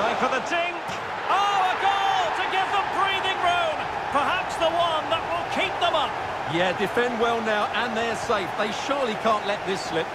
Going for the dink. Oh, a goal to give them breathing room. Perhaps the one that will keep them up. Yeah, defend well now, and they're safe. They surely can't let this slip.